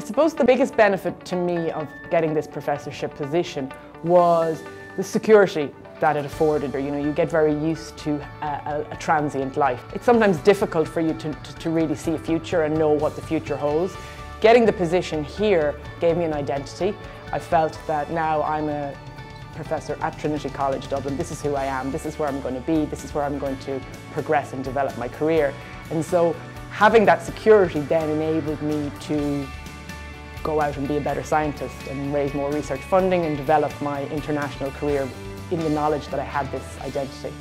suppose the biggest benefit to me of getting this professorship position was the security that it afforded her. You know, you get very used to a, a, transient life. It's sometimes difficult for you to, to, to really see a future and know what the future holds. Getting the position here gave me an identity. I felt that now I'm a professor at Trinity College Dublin. This is who I am, this is where I'm going to be, this is where I'm going to progress and develop my career. And so having that security then enabled me to go out and be a better scientist and raise more research funding and develop my international career in the knowledge that I had this identity.